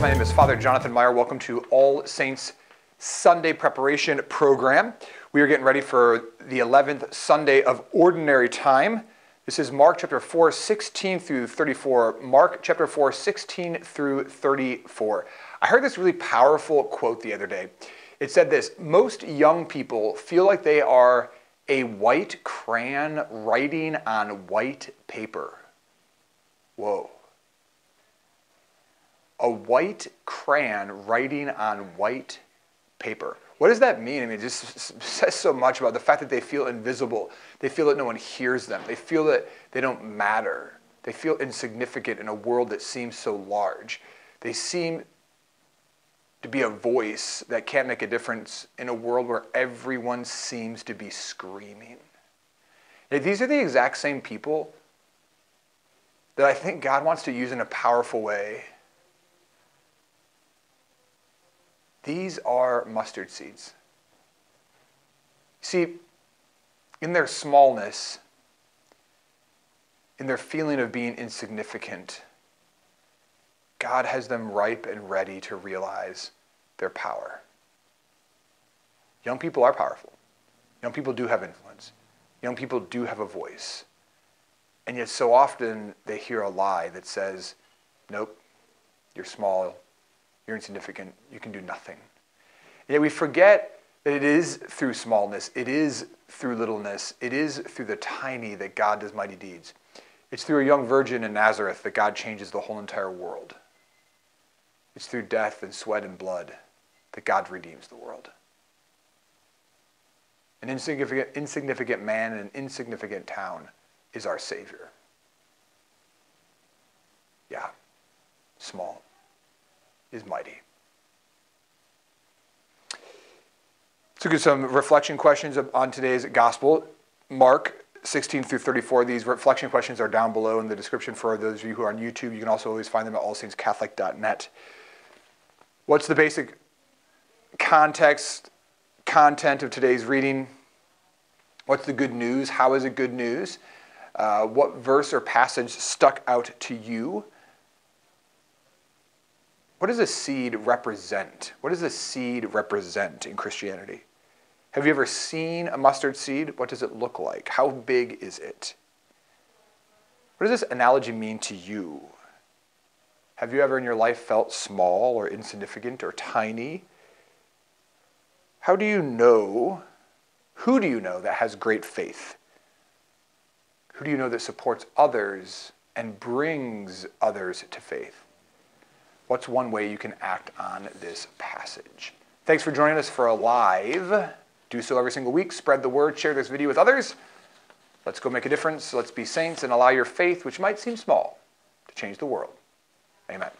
My name is Father Jonathan Meyer. Welcome to All Saints Sunday Preparation Program. We are getting ready for the 11th Sunday of Ordinary Time. This is Mark chapter 4, 16 through 34. Mark chapter 4, 16 through 34. I heard this really powerful quote the other day. It said this Most young people feel like they are a white crayon writing on white paper. Whoa. A white crayon writing on white paper. What does that mean? I mean, it just says so much about the fact that they feel invisible. They feel that no one hears them. They feel that they don't matter. They feel insignificant in a world that seems so large. They seem to be a voice that can't make a difference in a world where everyone seems to be screaming. these are the exact same people that I think God wants to use in a powerful way. These are mustard seeds. See, in their smallness, in their feeling of being insignificant, God has them ripe and ready to realize their power. Young people are powerful. Young people do have influence. Young people do have a voice. And yet, so often they hear a lie that says, Nope, you're small, you're insignificant, you can do nothing. And yet we forget that it is through smallness, it is through littleness, it is through the tiny that God does mighty deeds. It's through a young virgin in Nazareth that God changes the whole entire world. It's through death and sweat and blood that God redeems the world. An insignificant, insignificant man in an insignificant town is our Savior. Yeah, small is mighty. So, get some reflection questions on today's gospel. Mark 16 through 34. These reflection questions are down below in the description for those of you who are on YouTube. You can also always find them at allsaintscatholic.net. What's the basic context, content of today's reading? What's the good news? How is it good news? Uh, what verse or passage stuck out to you? What does a seed represent? What does a seed represent in Christianity? Have you ever seen a mustard seed? What does it look like? How big is it? What does this analogy mean to you? Have you ever in your life felt small or insignificant or tiny? How do you know? Who do you know that has great faith? Who do you know that supports others and brings others to faith? What's one way you can act on this passage? Thanks for joining us for ALIVE. Do so every single week. Spread the word. Share this video with others. Let's go make a difference. Let's be saints and allow your faith, which might seem small, to change the world. Amen.